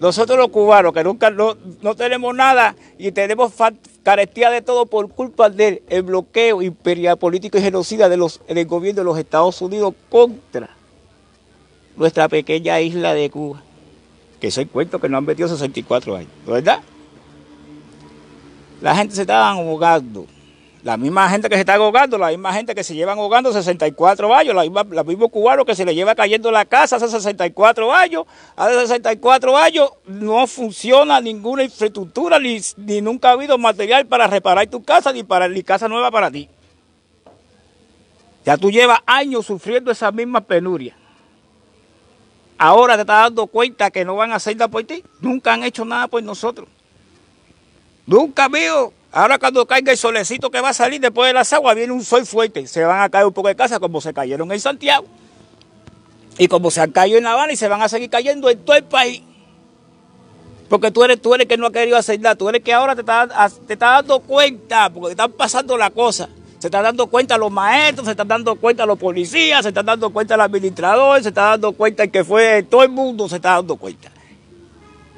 Nosotros los cubanos, que nunca no, tenemos nada y tenemos carestía de todo por culpa del bloqueo imperial político y genocida de los, del gobierno de los Estados Unidos contra nuestra pequeña isla de Cuba. Que el cuento que nos han metido 64 años, ¿verdad? La gente se estaba ahogando. La misma gente que se está ahogando, la misma gente que se llevan ahogando 64 años, la misma, los mismos cubanos que se le lleva cayendo la casa hace 64 años, hace 64 años no funciona ninguna infraestructura, ni, ni nunca ha habido material para reparar tu casa, ni para ni casa nueva para ti. Ya tú llevas años sufriendo esa misma penuria. Ahora te estás dando cuenta que no van a hacer nada por ti. Nunca han hecho nada por nosotros. Nunca, veo. Ahora cuando caiga el solecito que va a salir después de las aguas, viene un sol fuerte. Se van a caer un poco de casa como se cayeron en Santiago. Y como se han caído en La Habana y se van a seguir cayendo en todo el país. Porque tú eres, tú eres que no ha querido hacer nada. Tú eres que ahora te estás, te estás dando cuenta, porque están pasando la cosa. Se están dando cuenta los maestros, se están dando cuenta los policías, se están dando cuenta el administrador, se está dando cuenta el que fue, todo el mundo se está dando cuenta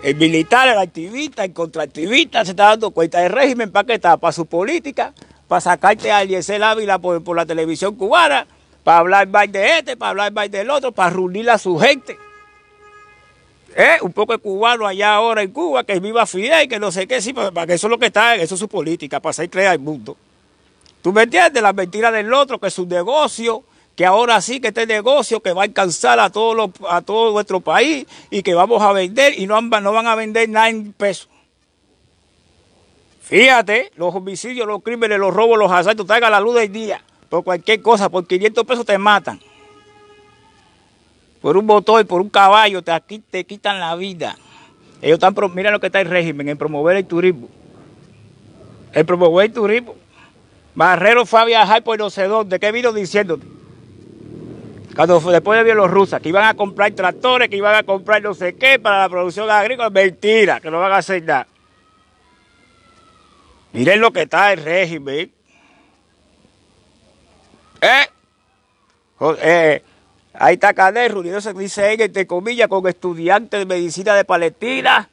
el militar, el activista, el contraactivista se está dando cuenta del régimen para qué está, para su política, para sacarte a Eliezer Ávila por, por la televisión cubana, para hablar más de este, para hablar más del otro, para reunir a su gente. ¿Eh? Un poco de cubano allá ahora en Cuba, que viva Fidel, que no sé qué, sí, para que eso es lo que está, eso es su política, para hacer crear el mundo. ¿Tú me entiendes? La mentira del otro, que es su negocio, que ahora sí que este negocio que va a alcanzar a todo, a todo nuestro país y que vamos a vender y no, no van a vender nada en pesos. Fíjate, los homicidios, los crímenes, los robos, los asaltos, traiga la luz del día. Por cualquier cosa, por 500 pesos te matan. Por un motor, por un caballo, te, te quitan la vida. Ellos están, mira lo que está el régimen, en promover el turismo. El promover el turismo. Barrero fue a viajar por no sé dónde. ¿Qué vino diciéndote? Cuando después de los rusos, que iban a comprar tractores, que iban a comprar no sé qué para la producción agrícola, mentira, que no van a hacer nada. Miren lo que está el régimen. ¿Eh? eh ahí está Caner, se dice él, entre comillas, con estudiantes de medicina de Palestina.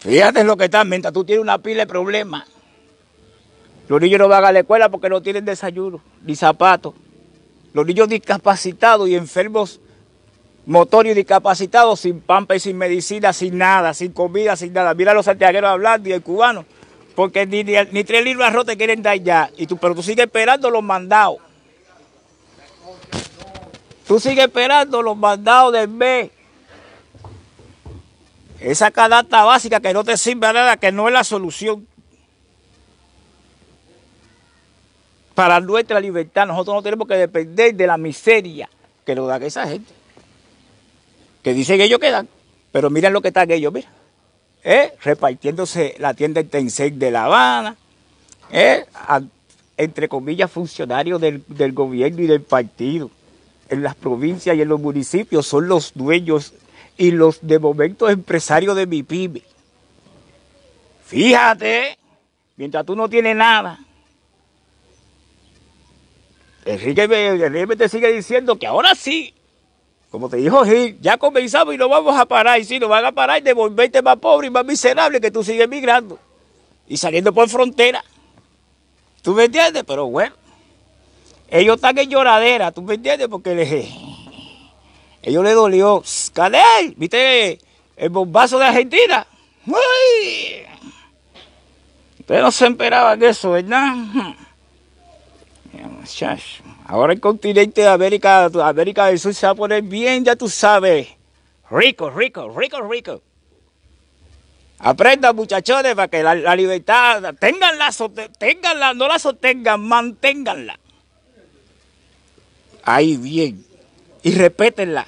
Fíjate lo que está, mientras tú tienes una pila de problemas. Los niños no van a la escuela porque no tienen desayuno, ni zapatos. Los niños discapacitados y enfermos motorios discapacitados sin pampa y sin medicina, sin nada, sin comida, sin nada. Mira los santiagueros hablando y el cubano, porque ni, ni, tres libros de arroz te quieren dar ya. Y tú, pero tú sigues esperando los mandados. Tú sigues esperando los mandados del mes. Esa cadata básica que no te sirve a nada, que no es la solución. Para nuestra libertad. Nosotros no tenemos que depender de la miseria que nos da esa gente. Que dicen que ellos quedan, pero miren lo que están ellos, mira. ¿Eh? Repartiéndose la tienda Tencent de La Habana, ¿eh? entre comillas, funcionarios del, del gobierno y del partido. En las provincias y en los municipios son los dueños y los de momento empresarios de mi pyme. Fíjate, mientras tú no tienes nada, Enrique, Enrique te sigue diciendo que ahora sí, como te dijo Gil, ya comenzamos y no vamos a parar. Y si no van a parar de volverte más pobre y más miserable que tú sigues migrando y saliendo por frontera. ¿Tú me entiendes? Pero bueno, ellos están en lloradera, ¿tú me entiendes? Porque les, ellos le dolió. Canel, ¿viste el bombazo de Argentina? ¡Uy! Ustedes no se esperaban eso, ¿verdad? Ahora el continente de América, América del Sur se va a poner bien, ya tú sabes. Rico, rico, rico, rico. Aprendan muchachones para que la, libertad, tenganla, tenganla, no la sostengan, manténganla. Ahí bien. Y repétenla.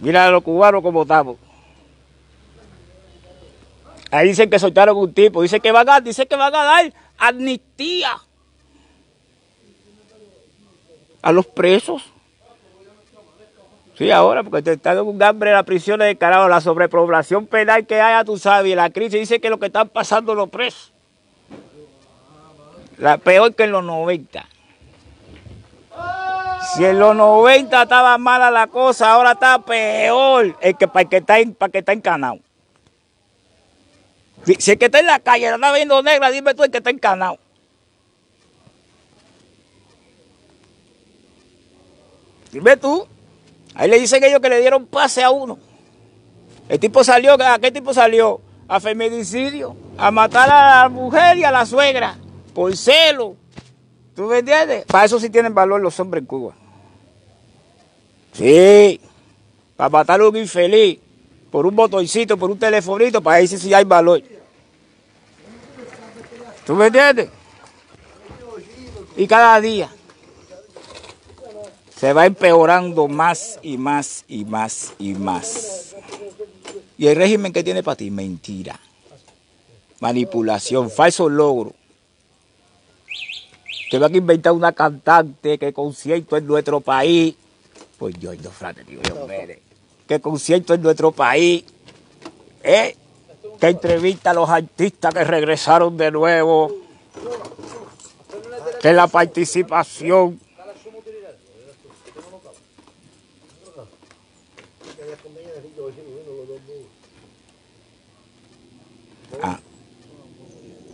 Mira a los cubanos como estamos. Ahí dicen que soltaron un tipo, dice que van a, dice que van a dar amnistía a los presos. Sí, ahora, porque te están un hambre en la prisión de carajo, la sobrepoblación penal que hay, tú sabes, y la crisis dice que lo que están pasando los presos. La peor que en los 90. Si en los 90 estaba mala la cosa, ahora está peor el que, para, el que está, para que está encanado. Si el que está en la calle la está viendo negra, dime tú el que está encanado. Dime tú. Ahí le dicen ellos que le dieron pase a uno. El tipo salió, ¿a qué tipo salió? A feminicidio, a matar a la mujer y a la suegra, por celo. ¿Tú me entiendes? Para eso sí tienen valor los hombres en Cuba. Sí, para matar a un infeliz, por un botoncito, por un telefonito, para eso sí hay valor. ¿Tú me entiendes? Y cada día se va empeorando más y más y más y más. ¿Y el régimen que tiene para ti? Mentira. Manipulación, falso logro. Te van a inventar una cantante que concierto en nuestro país. Pues yo, yo, frate, digo, yo, mire, que concierto en nuestro país. ¿Eh? Que entrevista a los artistas que regresaron de nuevo. Que la participación Ah.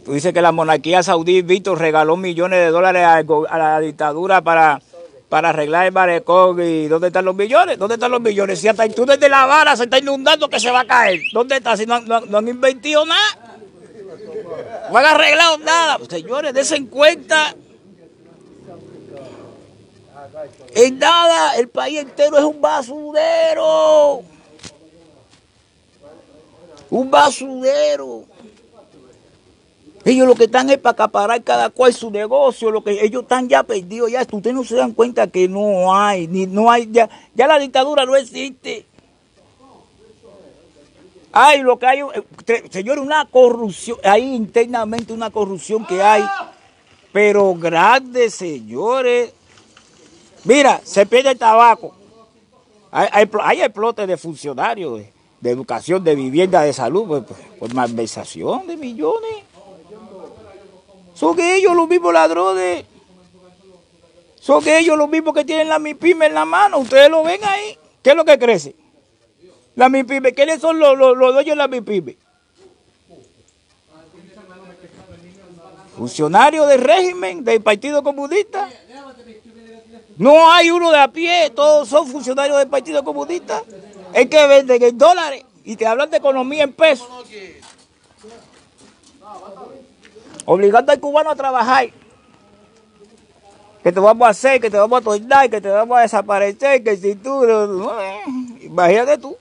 Tú dices que la monarquía saudí, Víctor, regaló millones de dólares a, la dictadura para, para arreglar el marecón. ¿Y dónde están los millones? ¿Dónde están los millones? Si hasta tú desde La Habana se está inundando que se va a caer. ¿Dónde está? Si no, han invertido nada. No han arreglado nada. Señores, desen cuenta. En nada, el país entero es un basurero. Un basurero. Ellos lo que están es para acaparar cada cual su negocio, lo que ellos están ya perdidos ya. Ustedes no se dan cuenta que no hay, ni no hay, ya, ya la dictadura no existe. Hay lo que hay, eh, señores, una corrupción, hay internamente una corrupción que hay, pero grande, señores. Mira, se pierde el tabaco. Hay explotes de funcionarios de, educación, de vivienda, de salud, pues, pues, por malversación de millones. Son ellos los mismos ladrones. Son ellos los mismos que tienen la MIPIME en la mano. Ustedes lo ven ahí. ¿Qué es lo que crece? La MIPIME. ¿Quiénes son los, los, dueños de la MIPIME? Funcionarios del régimen, del Partido Comunista. No hay uno de a pie, todos son funcionarios del Partido Comunista. Es que venden en dólares y te hablan de economía en pesos obligando al cubano a trabajar. Que te vamos a hacer, que te vamos a tornar, que te vamos a desaparecer, que si tú... imagínate tú.